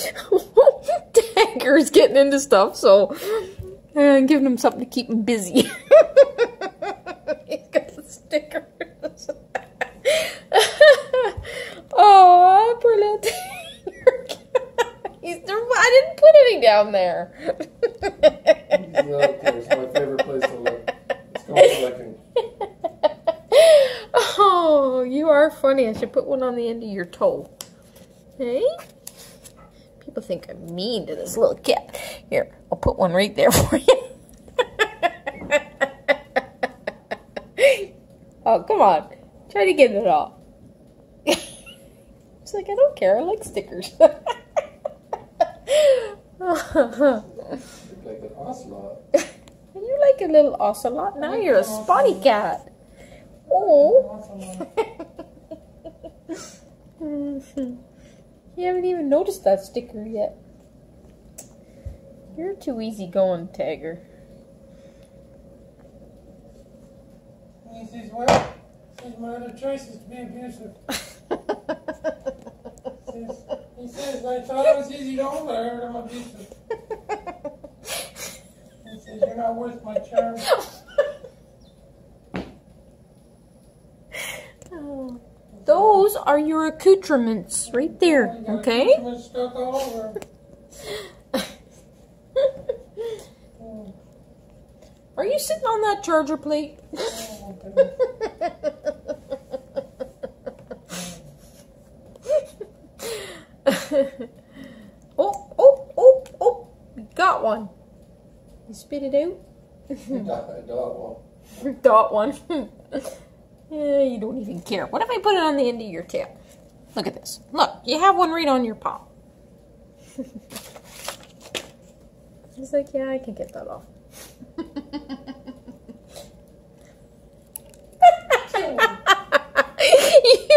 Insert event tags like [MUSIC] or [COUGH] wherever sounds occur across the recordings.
[LAUGHS] Tagger's getting into stuff, so uh, giving him something to keep him busy. [LAUGHS] He's got the stickers. [LAUGHS] oh, poor little Dagger. He's, I didn't put any down there. it's my favorite place to look. It's going Oh, you are funny. I should put one on the end of your toe. Hey? People think I'm mean to this little cat. Here, I'll put one right there [LAUGHS] for you. oh, come on. Try to get it off. It's [LAUGHS] like, I don't care. I like stickers. [LAUGHS] like an ocelot. you like a little ocelot. Now you're a spotty cat. Oh. You haven't even noticed that sticker yet. You're too easy going, Tagger. He says, well, says my other choice is to be abusive. [LAUGHS] says, he says, I thought it was easy going, but I heard I'm abusive. [LAUGHS] He says, you're not worth my charm. [LAUGHS] Those are your accoutrements right there, okay? Stuck all over. Are you sitting on that charger plate? [LAUGHS] oh, oh, oh, oh, got one. You spit it out? [LAUGHS] Dot, dot one. [LAUGHS] Got one. Yeah, you don't even care. What if I put it on the end of your tail? Look at this. Look, you have one right on your paw. [LAUGHS] He's like, yeah, I can get that off. [LAUGHS] you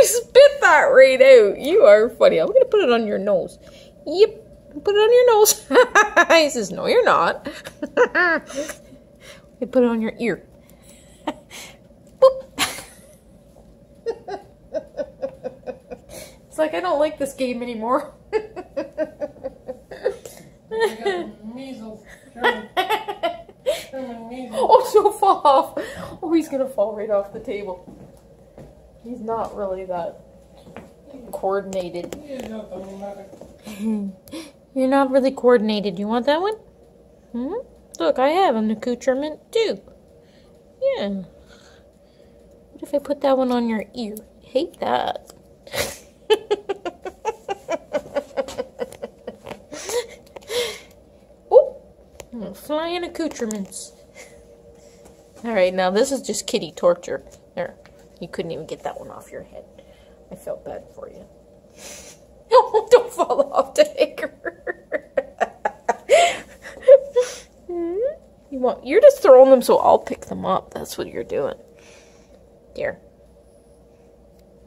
spit that right out. You are funny. I'm gonna put it on your nose. Yep. Put it on your nose. [LAUGHS] he says, no, you're not. you put it on your ear. Like I don't like this game anymore. measles. German, German measles. Oh, she'll fall off. Oh, he's gonna fall right off the table. He's not really that coordinated. He is not the matter. You're not really coordinated. You want that one? Hmm? Look, I have an accoutrement too. Yeah. What if I put that one on your ear? I hate that. [LAUGHS] oh, flying accoutrements. All right, now this is just kitty torture. There, you couldn't even get that one off your head. I felt bad for you. [LAUGHS] Don't fall off, Tiger. [LAUGHS] you want? You're just throwing them, so I'll pick them up. That's what you're doing. There.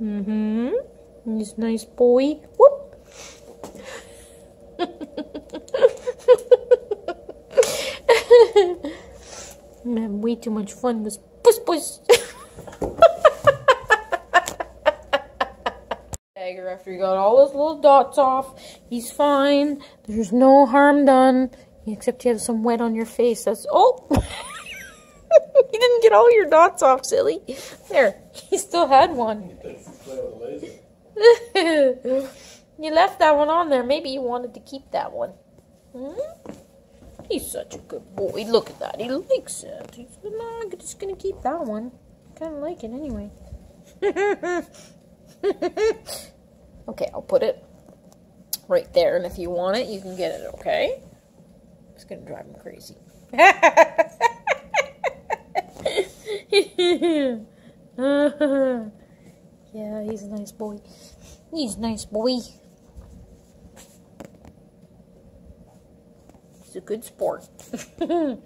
Mm-hmm. He's nice boy. Whoop. [LAUGHS] I'm having way too much fun with puss puss. [LAUGHS] Tagger after he got all his little dots off. He's fine. There's no harm done. Except you have some wet on your face. That's oh [LAUGHS] You didn't get all your dots off, silly. There. He still had one. [LAUGHS] you left that one on there. Maybe you wanted to keep that one. Hmm? He's such a good boy. Look at that. He likes it. He's no, I'm just gonna keep that one. Kind of like it anyway. [LAUGHS] okay, I'll put it right there, and if you want it, you can get it. Okay? It's gonna drive him crazy. [LAUGHS] yeah, he's a nice boy. He's a nice boy. He's a good sport. [LAUGHS]